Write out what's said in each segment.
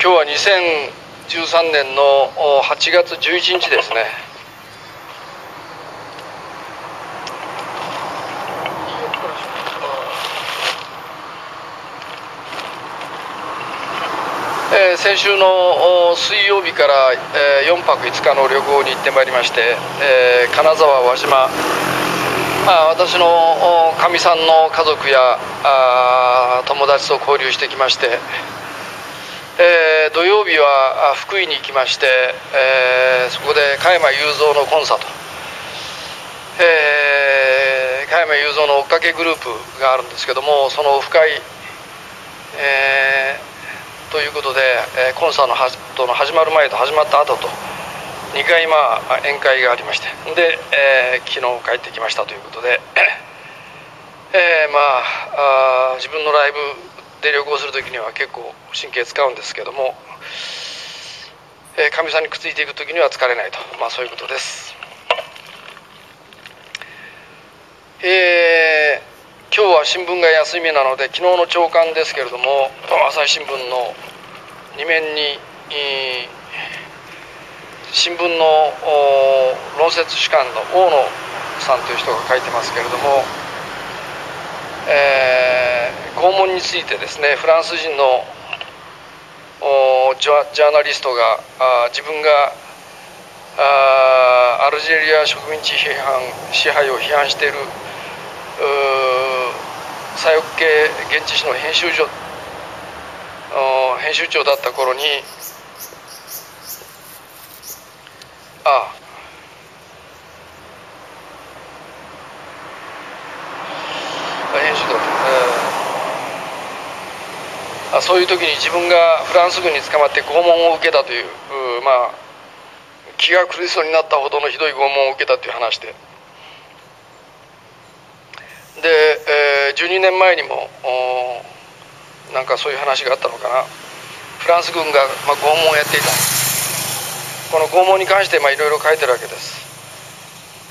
今日は2013年の8月11日ですね。えー、先週の水曜日から、えー、4泊5日の旅行に行ってまいりまして、えー、金沢輪島あ私のかみさんの家族やあ友達と交流してきまして、えー、土曜日は福井に行きまして、えー、そこで加山雄三のコンサート、えー、加山雄三の追っかけグループがあるんですけどもその深い、えー、ということで、えー、コンサートの始まる前と始まった後と2回まあ宴会がありまして。で、えー、昨日帰ってきましたということで、えー、まああ自分のライブで旅行する時には結構神経使うんですけどもかみ、えー、さんにくっついていく時には疲れないと、まあ、そういうことです。えー、今日は新聞が休みなので昨日の朝刊ですけれども朝日新聞の2面に、新聞の論説主幹の大野さんという人が書いてますけれども、えー、拷問についてですねフランス人のジャジャーナリストがあ自分があアルジェリア植民地批判支配を批判している左翼系現地紙の編集長編集長だった頃にあ編集だあそういう時に自分がフランス軍に捕まって拷問を受けたというまあ気が狂いそうになったほどのひどい拷問を受けたという話で。で、えー、12年前にもなんかそういう話があったのかな。フランス軍が、まあ、拷問をやっていた。この拷問に関していろいろ書いてるわけです、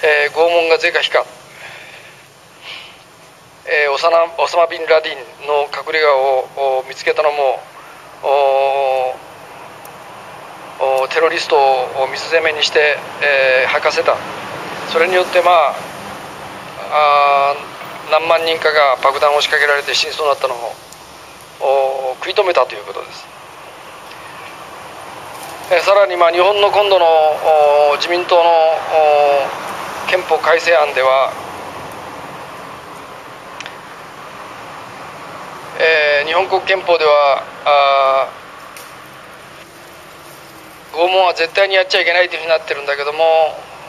えー、拷問が是か非か、えー、オサナオサマ・ビン・ラディンの隠れ家を見つけたのもテロリストを水攻めにして、えー、吐かせた。それによってまああ何万人かが爆弾を仕掛けられて死にそうになったのを食い止めたということです。えさらにまあ日本の今度の自民党の憲法改正案では、えー、日本国憲法では拷問は絶対にやっちゃいけないというふうになってるんだけども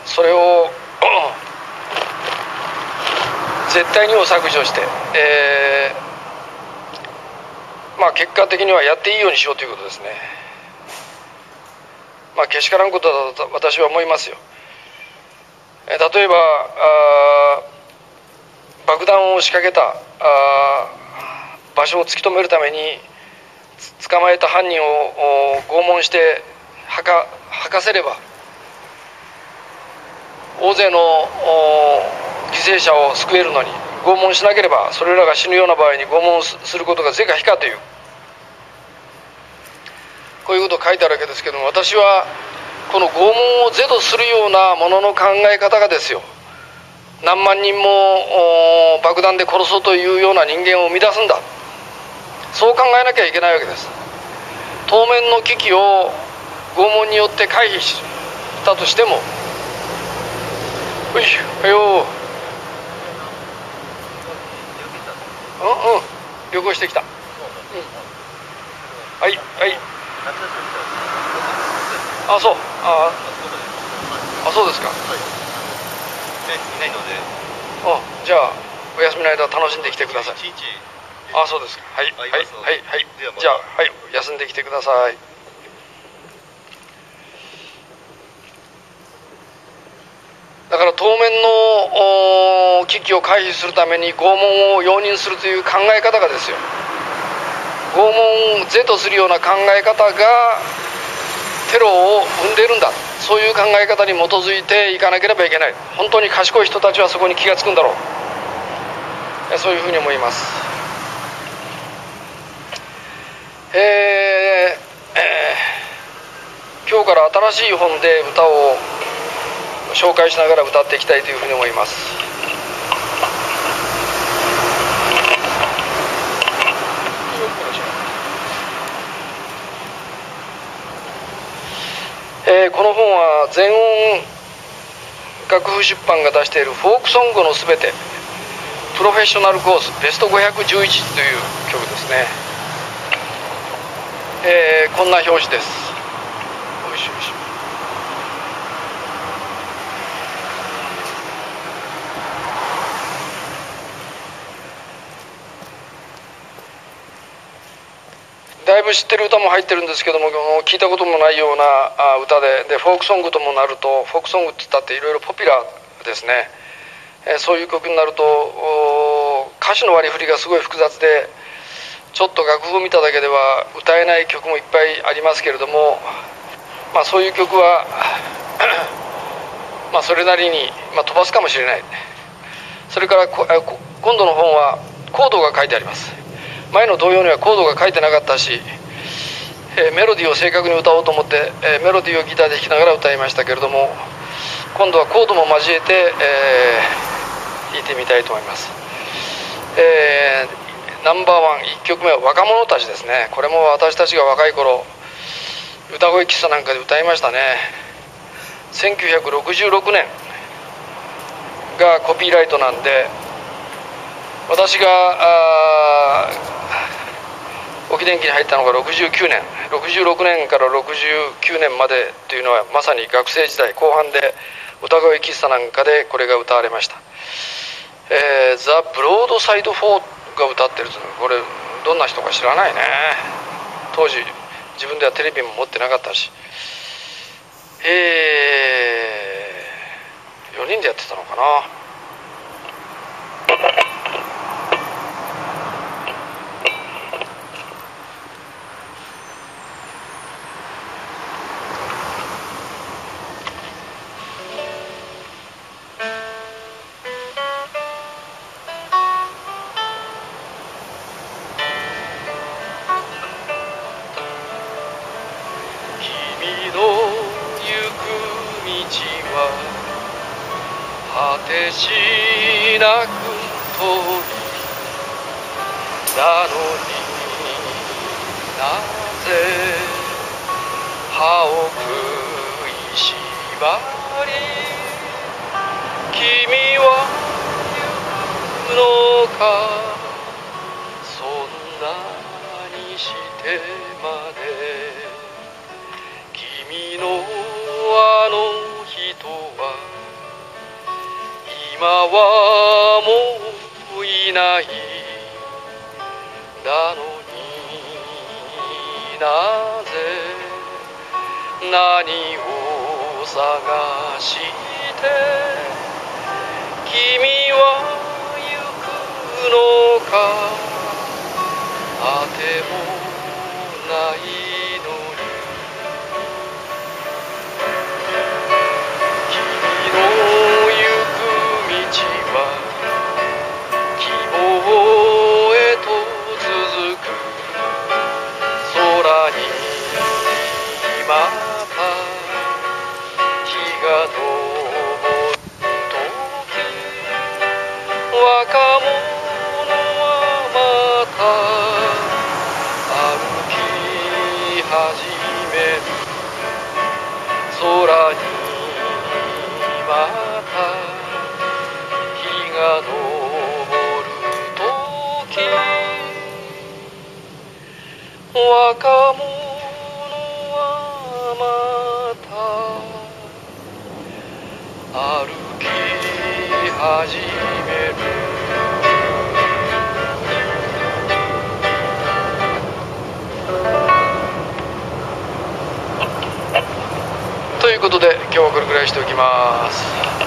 それを 絶対にを削除して、えー、まあ結果的にはやっていいようにしようということですね。まあ、けしからんことだと私は思いますよ。え例えば爆弾を仕掛けたあ場所を突き止めるために捕まえた犯人を拷問して吐か吐かせれば大勢の犠牲者を救えるのに拷問しなければそれらが死ぬような場合に拷問することが是か非かという。こういうことを書いてあるわけですけども私はこの拷問を是とするようなものの考え方がですよ。何万人も爆弾で殺そうというような人間を生み出すんだ。そう考えなきゃいけないわけです。当面の危機を拷問によって回避したとしてもよいしょはよう。んうん。旅行してきた、うん、はいはい。あそう。ああそうですか。はい。いないのであじゃあお休みの間楽しんできてくださいあそうですか。はいはいはいはい。じゃあはい休んできてください。だから当面の危機を回避するために拷問を容認するという考え方がですよ。拷問是とするような考え方がテロを生んでいるんだ。そういう考え方に基づいていかなければいけない。本当に賢い人たちはそこに気が付くんだろう。そういうふうに思いますえー、から新しい本で歌を紹介しながら歌っていきたいというふうに思います。えー、この本は全音楽譜出版が出しているフォークソングのすべてプロフェッショナルコースベスト511という曲ですね、えー、こんな表紙です。おいしいおいしいだいぶ知ってる歌も入ってるんですけども聞いたこともないような歌ででフォークソングともなるとフォークソングって言ったっていろいろポピュラーですね、えそういう曲になると歌詞の割り振りがすごい複雑でちょっと楽譜を見ただけでは歌えない曲もいっぱいありますけれども、まあ、そういう曲は まそれなりに、まあ、飛ばすかもしれない。それから今度の本はコードが書いてあります。前の同様にはコードが書いてなかったし、えー、メロディーを正確に歌おうと思って、えー、メロディーをギターで弾きながら歌いましたけれども今度はコードも交えて、えー、弾いてみたいと思います、えー、ナンバーワン1曲目は若者たちですね。これも私たちが若い頃歌声喫茶なんかで歌いましたね。1966年がコピーライトなんで私が沖電機に入ったのが69年。66年から69年までというのはまさに学生時代後半で歌声喫茶なんかでこれが歌われました「えー、ザ・ブロードサイド・フォー」が歌ってるこれどんな人か知らないね。当時自分ではテレビも持ってなかったし。えー、4人でやってたのかな。なく遠いなのになぜ歯を食いしばり君は行くのかそんなにしてまで君のあの人は今はもういないなのになぜ何を探して君は行くのか？あてもない空にまた日が昇る時若者はまた歩き始めいうことで今日はこれくらいしておきます。